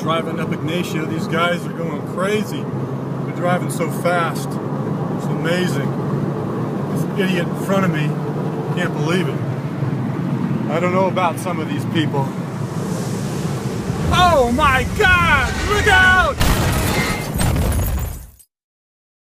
driving up Ignatia. These guys are going crazy. They're driving so fast. It's amazing. This idiot in front of me, can't believe it. I don't know about some of these people. Oh my God! Look out!